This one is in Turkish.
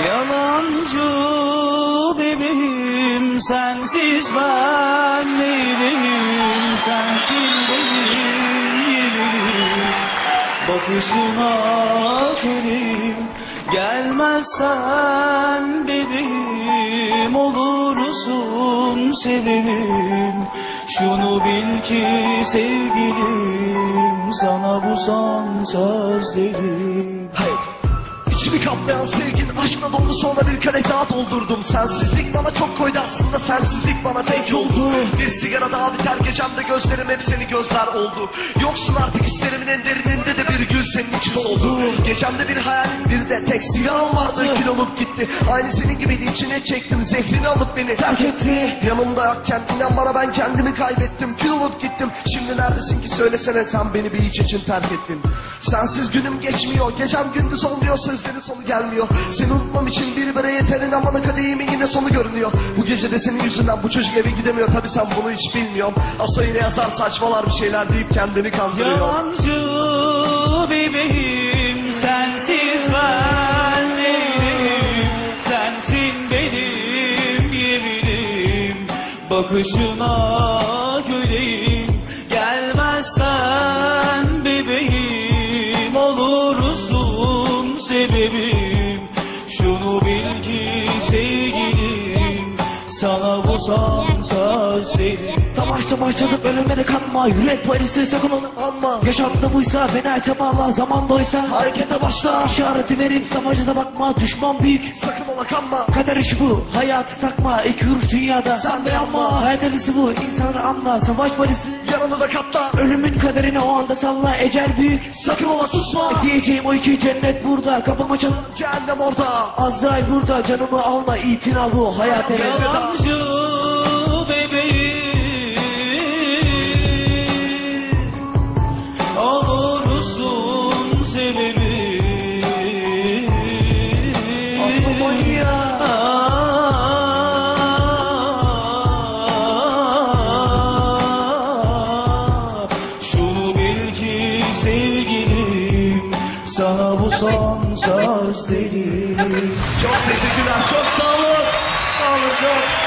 Yalancı bebeğim sensiz ben değilim Sensin benim yerim Bakışına kerim Gelmezsen bebeğim olursun sebebim Şunu bil ki sevgilim sana bu son sözlerim. Hayır. İçimi kaplayan sevgin aşkla dolu sonra bir kere daha doldurdum. Sensizlik bana çok koydu aslında sensizlik bana tek oldu Bir sigara daha biter gecemde gözlerim hep seni gözler oldu. Yoksun artık hislerimin en derininde de bir gül senin için soldu Gecemde bir hayalin bir de tek siyahım vardı. Kül olup gitti Aynı senin gibiydi. İçine çektim zehrini alıp beni terk etti. Yanımda yokken inan bana ben kendimi kaybettim gittim Şimdi neredesin ki? Söylesene sen beni bir hiç için terk ettin. Sensiz günüm geçmiyor. Gecem gündüz olmuyor. Sözlerin sonu gelmiyor. Seni unutmam için bir bire yeterin. Ama da kadehimin yine sonu görünüyor. Bu gece de senin yüzünden bu çocuk eve gidemiyor. Tabi sen bunu hiç bilmiyorsun. Aso yine yazar saçmalar bir şeyler deyip kendini kandırıyor. Yalancı bebeğim sensiz ben değilim. Sensin benim yeminim. Bakışına sebebim Şunu bil ki sevgilim sana bu son sözlerim Savaşta başladık ölüme de kanma Yürek polisi sakın onu Ama Yaşantı buysa fena temayla zaman doysa. Harekete başla. İşareti verip savaşa da bakma. Düşman büyük. Sakın ola kanma. Kader işi bu. Hayatı takma. İki hür dünyada. Sen de yanma. Hayat elisi bu. İnsanları anla. Savaş polisi. Yanını da katla Ölümün kaderini o anda salla. Ecel büyük. Sakın ola susma. Diyeceğim o iki cennet burada. Kapımı çal Cehennem orada. Azrail burada. Canımı alma. İtina bu. Hayat elinde. Yalancı bu son söz değil. Çok teşekkürler. Çok sağ olun. Sağ olun. Çok.